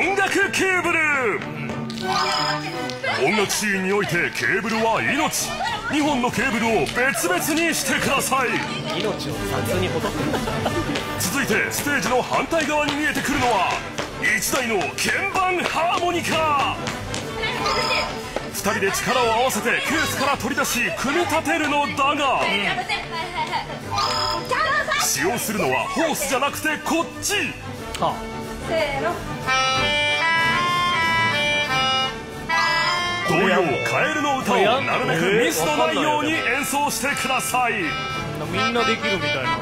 音楽ケーブル。音楽シーンにおいてケーブルは命。2本のケーブルを別々にしてください。命を雑にほどく続いてステージの反対側に見えてくるのは1台の鍵盤ハーモニカ。2人で力を合わせてケースから取り出し組み立てるのだが。使用するのはホースじゃなくてこっちカエルの歌をなるべくミスのないように演奏してください。みんなできるみたいな。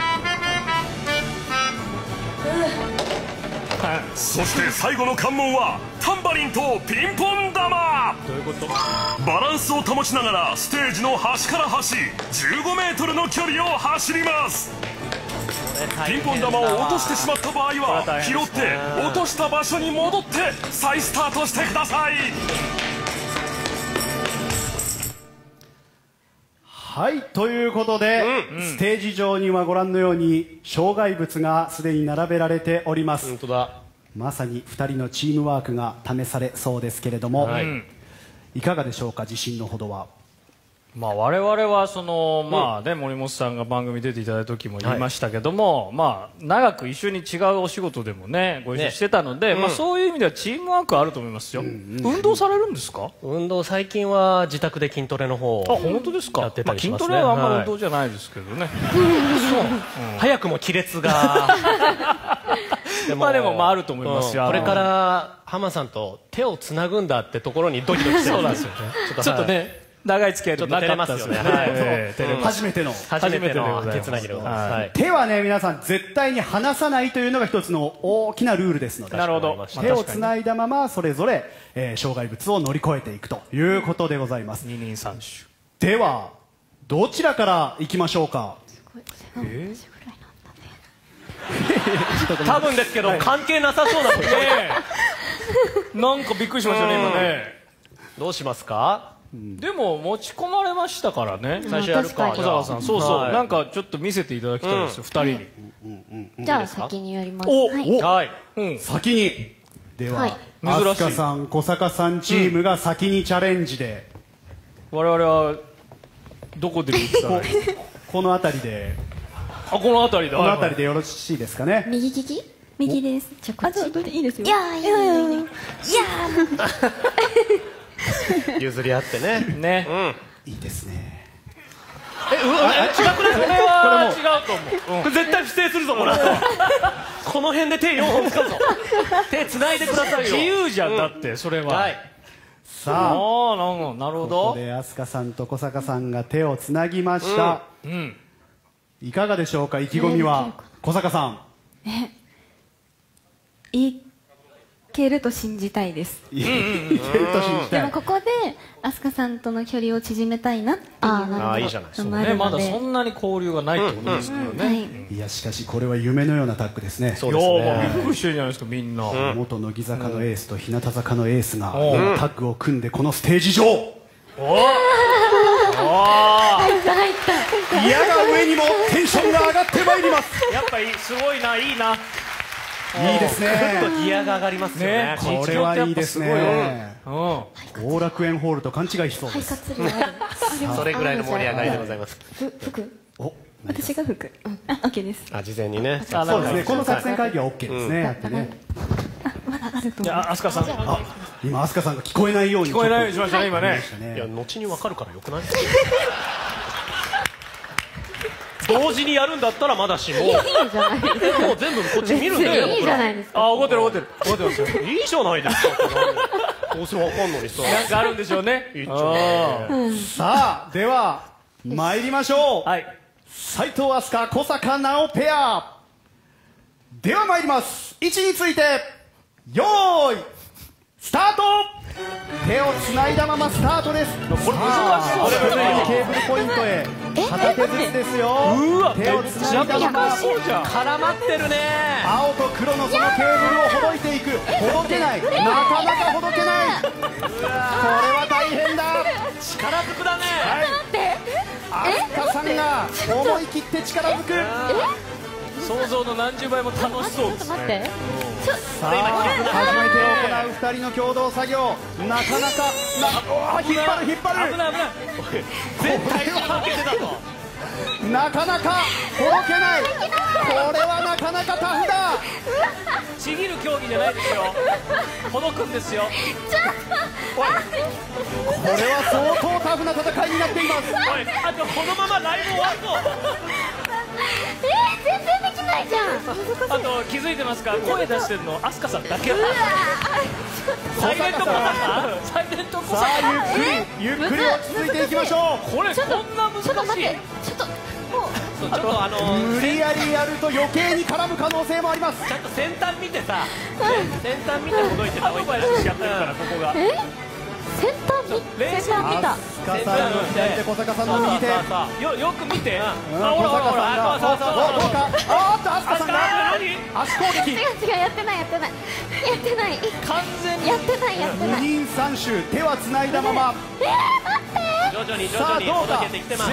そして最後の関門はタンバリンとピンポン玉。どういうこと？バランスを保ちながらステージの端から端15メートルの距離を走ります。ピンポン玉を落としてしまった場合は拾って落とした場所に戻って再スタートしてくださいはいということで、ステージ上にはご覧のように障害物がすでに並べられております、本当だ。まさに2人のチームワークが試されそうですけれども、はい。いかがでしょうか自信のほどはまあ我々はそのまあね森本さんが番組出ていただいた時も言いましたけども、まあ長く一緒に違うお仕事でもねご一緒してたので、まあそういう意味ではチームワークあると思いますよ、運動されるんですか？運動最近は自宅で筋トレの方あ本当ですか？やってたりしますね。まあ、筋トレはあんまはい。運動じゃないですけどね、早くも亀裂が。で まあでもまああると思いますよ。これから浜さんと手をつなぐんだってところにドキドキしてるんですよね。ちょっとね、長い付き合いでもなかったですよね。ちょっと照れます。よね初めての。初めての手つなぎでございます、手はね皆さん絶対に離さないというのが一つの大きなルールですので。なるほど。まあ手をつないだままそれぞれ、えー障害物を乗り越えていくということでございます。二人三種。ではどちらからいきましょうか？多分ですけど、関係なさそうなので、なんかびっくりしましたね今ね。どうしますか？でも持ち込まれましたからね。最初やるか。小沢さん。そうそう、はい。なんかちょっと見せていただきたいですよ、二人に。じゃあ先にやります。おはい。先に。では、はい。さん小坂さんチームが先にチャレンジで、我々はどこで見てたらこの辺りで。あこの辺りだこの辺りでよろしいですかね？右利き？右です。じゃあこっちいいですよ。いやいやいやいや。譲り合ってね。ね、いいですね。えうわえ違くない？これは違うと思う、これ絶対不正するぞこの後この辺で手4本使うぞ。手繋いでくださいよ。自由じゃんだってそれは、はい。さあ。なるほどなるほこど。こで飛鳥さんと小坂さんが手をつなぎました、うん。いかがでしょうか意気込みは。小坂さん。いけると信じたいです。いけると信じたい。でもここで飛鳥さんとの距離を縮めたいなっていうあああいいじゃない。のもあね。まだるので。そんなに交流がないってことですからね、はい。いやしかしこれは夢のようなタッグですね。そうですね。びっくりしてるじゃないですかみんな、元乃木坂のエースと日向坂のエースがうん今タッグを組んでこのステージ上。入った入った。矢が上にもテンションが上がってまいります。やっぱりすごいないいないいですちょっとねギアが上がりますよね。ね。これはい。いですね。うん。後楽園ホールと勘違いしそう肺です。それぐらいの盛り上がりでございます。ふ服。お私が服。あ、オッケーです。あ事前にね。あそうですね。この作戦会議は OK ですねやってね。まだあるとじ思う。ゃあ飛鳥さん。あ今飛鳥さんが聞こえないように聞こえないようにしましたね今ね。いや後に分かるからよくない？同時にやるんだったらまだしも。いいじゃないですか。もう全部こっち見るんだよいいじゃないですか。あ怒ってる怒ってる怒ってますよいいじゃないですかどうせわかんのにさなんかあるんでしょうね。さあでは参りましょう。はい。斉藤飛鳥小坂直ペア。では参ります。位置についてよーいスタート。手をつないだままスタートです。これ難しそうケーブルポイントへ片手ずつですよ。うわ手をつないだまま絡まってるね。青と黒のそのケーブルをほどいていく。ほどけない。なかなかほどけない。これは大変だ。力ずくだね。飛鳥さんが思い切って力ずく。想像の何十倍も楽しそう。です待っねて。さあ初めて行う2人の共同作業。なかなかな引っ張る引っ張る。危ない危ない。絶対なかなかほどけない。これはなかなかタフだ。ちぎる競技じゃないですよ。ほどくんですよ。これは相当タフな戦いになっています。おいあとこのままライブ終わるぞ。えー、全然できないじゃん。あと気づいてますか？声出してるの。アスカさんだけだ。サイレントコサカサイレントコサさカあゆっくりゆっくり落ち着いていきましょこれこんな難しい？ちょっと待ってちょっとちょっとあのう無理やりやると余計に絡む可能性もあります。ちゃんと先端見てさ、先端見てほどいてた方がいいんじゃないやってるからここが。え？先端見？見た。アスカさんの左手小坂さんの右手。そうそうそう。よよく見て、あうん。ほらほらほら小坂さんが。そうそうそうおどうか？あーっとアスカさんが。何足攻撃。違う違うやってないやってない。やってない。完全に。やってないやって二ない。人三種手はつないだまま。徐々に徐さあどうか？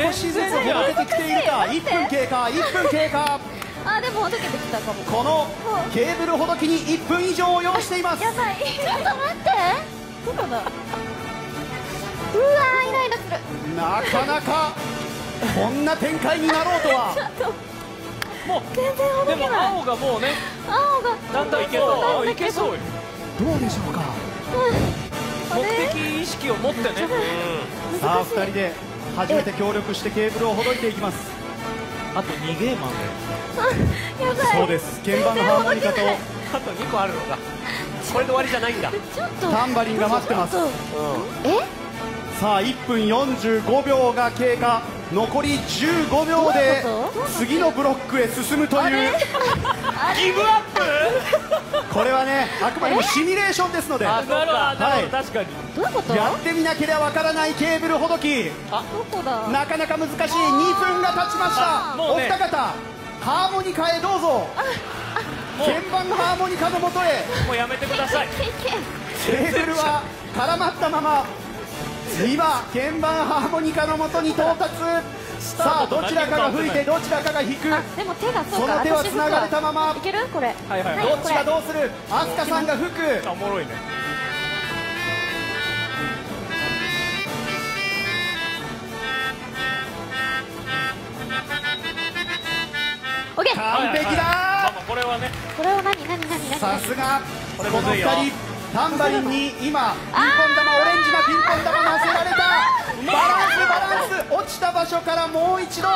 少しずつほどけてきているか？1分経過？1分経過？あでもほどけてきたかも。このケーブルほどきに1分以上を要しています。やばい。ちょっと待って。どこだうわーイライラする。なかなかこんな展開になろうとは。もう全然ほどでもけない。青がもうね青がだんだんいけそう。いけそう。よ。どうでしょうか？目的意識を持ってね。さあ2人で初めて協力してケーブルをほどいていきます。あと2ゲームあるやばい。そうです。鍵盤のハーモニカとあと2個あるのか。これで終わりじゃないんだ。ちょっと。タンバリンが待ってます。ちょっと。え？さあ1分45秒が経過。残り15秒で次のブロックへ進むというギブアップ？これはねあくまでもシミュレーションですので。あなるほど確かに。どういうこと？やってみなければわからないケーブルほどき。どこだ。なかなか難しい。2分が経ちました。おもうね。二方ハーモニカへどうぞ。も鍵盤ハーモニカのもとへ。うもうやめてください。けけケーブルは絡まったまま今鍵盤ハーモニカのもとに到達。さあどちらかが吹いてどちらかが弾く。あでも手がそうかその手は私繋がれたまま。いける？これ。はいはいどっちがうどうする？アスカさんが吹く。あおもろいね。オッケー。完璧まあだまあこれはね。これは何？何？何？何？さすが。この2れむずいよ。人タンバリンに今ピンポン玉オレンジなピンポン玉乗せられた。バランスバランス落ちた場所からもう一度。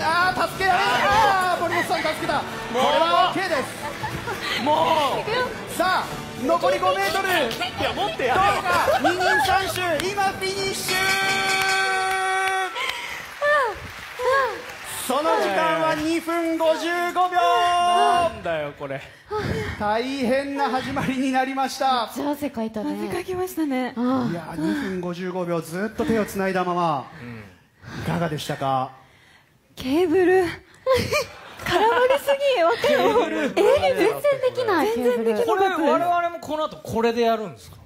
あー助け。られないあー森本さん助けた。これは OK です。もさあ残り5メートル。ういや持ってどうやか。二人三種今フィニッシュその時間は2分55秒。なんだよこれ。大変な始まりになりました。じゃあ汗かいたね。かきましたね。あいや2分55秒ずっと手をつないだまま、いかがでしたか？ケーブル。絡まりすぎわかる？えー、全然できない。全然できこれなかった。です我々もこの後これでやるんですか？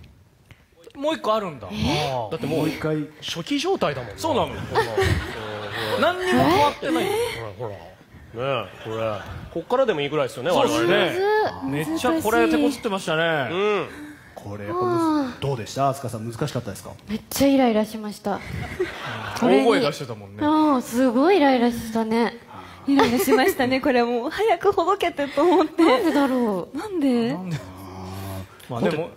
もう一個あるんだ、だってもう一回初期状態だもんなそうなの何にも変わってない、ほらねえこれ。こっからでもいいぐらいですよね我々ね。めっちゃこれ手こずってましたね、うん。これほんどうでした？飛鳥さん難しかったですか？めっちゃイライラしました。大声出してたもんね。ああすごいイライラしたね。イライラしましたねこれも。う早くほどけてと思ってなんでだろう。なんでまあでも